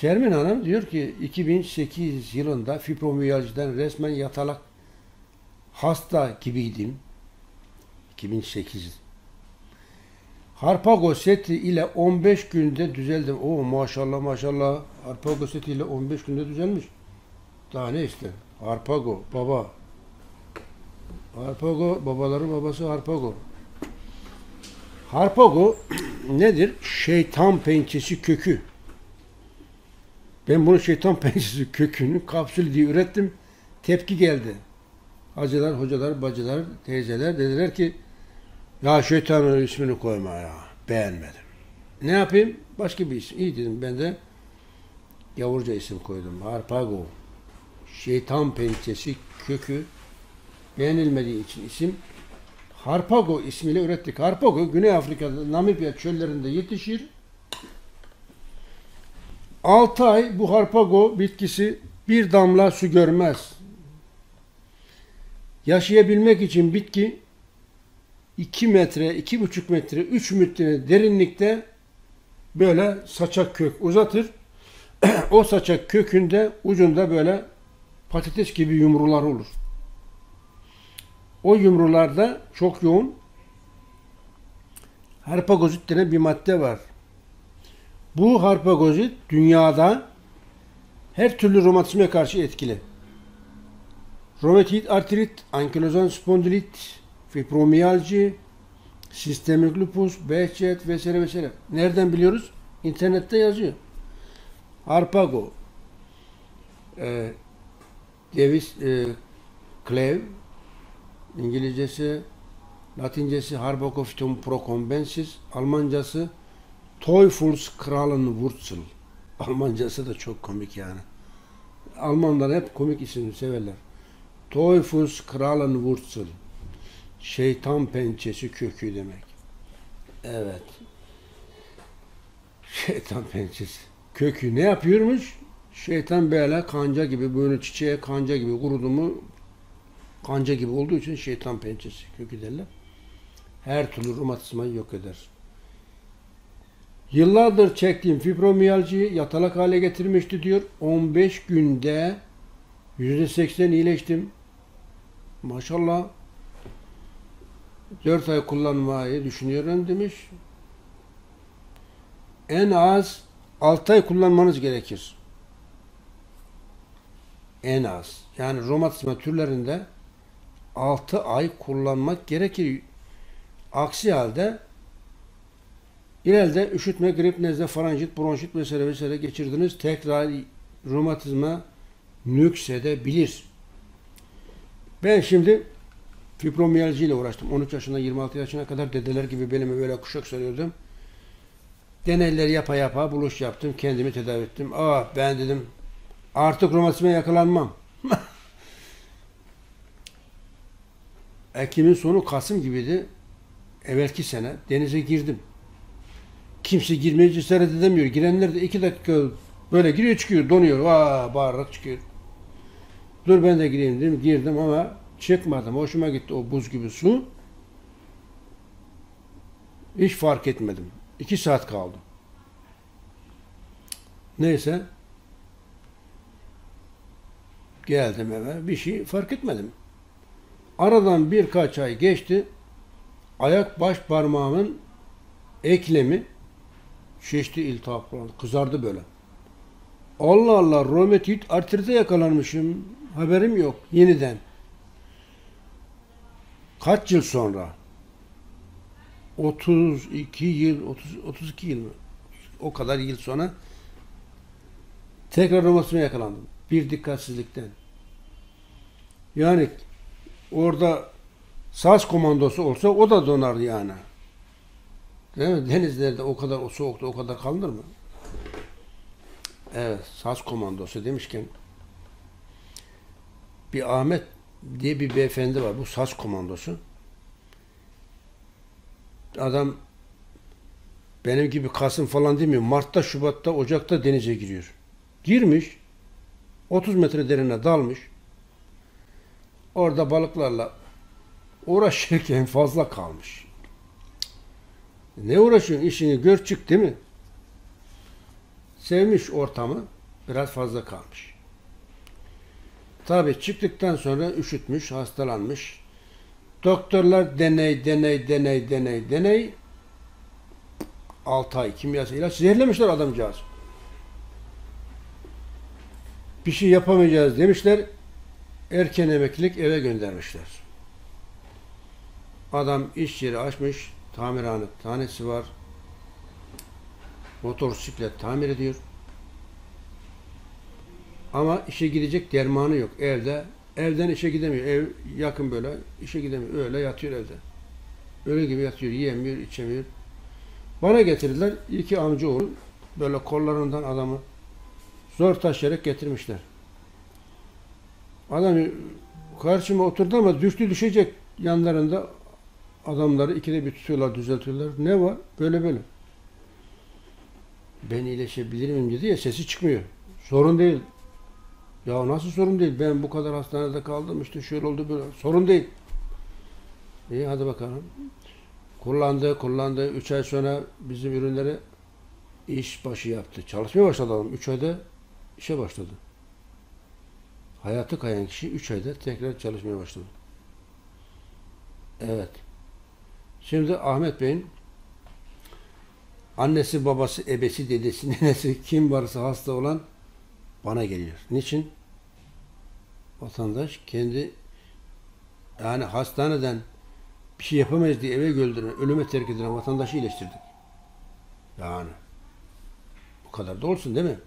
Şermin Hanım diyor ki 2008 yılında fibromiyalciden resmen yatalak hasta gibiydim. 2008 Harpago seti ile 15 günde düzeldim. Oo maşallah maşallah. Harpago seti ile 15 günde düzelmiş. Daha ne işte? Harpago baba. Harpago babaların babası Harpago. Harpago nedir? Şeytan pençesi kökü. Ben bunu şeytan pençesi kökünü kapsül diye ürettim. Tepki geldi. Hacılar, hocalar, bacılar, teyzeler dediler ki ya şeytanın ismini koyma ya. Beğenmedim. Ne yapayım? Başka bir isim. İyi dedim. Ben de yavurca isim koydum. Harpago. Şeytan pençesi kökü beğenilmediği için isim Harpago ismiyle ürettik. Harpago Güney Afrika'da Namibya çöllerinde yetişir. 6 ay bu Harpago bitkisi bir damla su görmez. Yaşayabilmek için bitki 2 metre, 2,5 metre, 3 metre derinlikte böyle saçak kök uzatır. o saçak kökünde ucunda böyle patates gibi yumrular olur. O yumrularda çok yoğun harpagozit denen bir madde var. Bu harpagozit dünyada her türlü romatizmaya karşı etkili. Romatoid artrit, ankilozan spondilit, fibromiyalji, sistemik lupus, Behçet vesaire vesaire. Nereden biliyoruz? İnternette yazıyor. Harpago, e, Davis e, Cleve, İngilizcesi, Latincesi Harbakophytum procombensis, Almancası Teufels Krallenwurzel. Almancası da çok komik yani. Almanlar hep komik isim severler. Teufels Krallenwurzel. Şeytan pençesi kökü demek. Evet. Şeytan pençesi. Kökü ne yapıyormuş? Şeytan böyle kanca gibi, böyle çiçeğe kanca gibi kurudu mu kanca gibi olduğu için şeytan pençesi kökü derler. Her türlü romatizmayı yok eder. Yıllardır çektiğim fibromiyaljiyi yatalak hale getirmişti diyor. 15 günde %80 iyileştim. Maşallah. 4 ay kullanmayı düşünüyorum demiş. En az 6 ay kullanmanız gerekir. En az. Yani romatizma türlerinde 6 ay kullanmak gerekir. Aksi halde ileride üşütme, grip, nezle, faranjit, bronşit vesaire vesaire geçirdiniz. Tekrar romatizma nüksedebilir. Ben şimdi fibromiyalji ile uğraştım. 13 yaşında 26 yaşına kadar dedeler gibi belime böyle kuşak sarıyordum. Deneyler yapa yapa buluş yaptım. Kendimi tedavi ettim. Aa ben dedim artık romatizma yakalanmam. Ekim'in sonu Kasım gibiydi. Evvelki sene denize girdim. Kimse girmeye cesaret edemiyor. Girenler de iki dakika böyle giriyor çıkıyor donuyor. Vaa bağırarak çıkıyor. Dur ben de gireyim dedim. Girdim ama çıkmadım. Hoşuma gitti o buz gibi su. Hiç fark etmedim. İki saat kaldım. Neyse. Geldim eve. Bir şey fark etmedim. Aradan birkaç ay geçti. Ayak baş parmağımın eklemi şişti iltihaplandı. Kızardı böyle. Allah Allah romatoid artrite yakalanmışım. Haberim yok. Yeniden. Kaç yıl sonra? 32 yıl, 30, 32 yıl mı? O kadar yıl sonra tekrar romatizma yakalandım. Bir dikkatsizlikten. Yani orada saz komandosu olsa o da donar yani. Değil mi? Denizlerde o kadar o soğukta o kadar kalınır mı? Evet, saz komandosu demişken bir Ahmet diye bir beyefendi var. Bu saz komandosu. Adam benim gibi Kasım falan demiyor. Mart'ta, Şubat'ta, Ocak'ta denize giriyor. Girmiş. 30 metre derine dalmış. Orada balıklarla uğraşırken fazla kalmış. Ne uğraşıyorsun? İşini gör çık değil mi? Sevmiş ortamı. Biraz fazla kalmış. Tabii çıktıktan sonra üşütmüş, hastalanmış. Doktorlar deney, deney, deney, deney, deney. 6 ay kimyasal ilaç zehirlemişler adamcağız. Bir şey yapamayacağız demişler. Erken emeklilik eve göndermişler. Adam iş yeri açmış. Tamirhane tanesi var. Motosiklet tamir ediyor. Ama işe gidecek dermanı yok evde. Evden işe gidemiyor. Ev yakın böyle. işe gidemiyor. Öyle yatıyor evde. Öyle gibi yatıyor. Yiyemiyor, içemiyor. Bana getirdiler. iki amca oğul. Böyle kollarından adamı zor taşıyarak getirmişler. Adam karşıma oturdu ama düştü düşecek yanlarında adamları ikide bir tutuyorlar, düzeltiyorlar. Ne var? Böyle böyle. Ben iyileşebilir miyim dedi ya sesi çıkmıyor. Sorun değil. Ya nasıl sorun değil? Ben bu kadar hastanede kaldım işte şöyle oldu böyle. Sorun değil. İyi hadi bakalım. Kullandı, kullandı. Üç ay sonra bizim ürünleri iş başı yaptı. Çalışmaya başladı adam. Üç ayda işe başladı. Hayatı kayan kişi üç ayda tekrar çalışmaya başladı. Evet. Şimdi Ahmet Bey'in annesi, babası, ebesi, dedesi, nenesi kim varsa hasta olan bana geliyor. Niçin? Vatandaş kendi yani hastaneden bir şey yapamayız diye eve gönderen, ölüme terk edilen vatandaşı iyileştirdik. Yani bu kadar da olsun değil mi?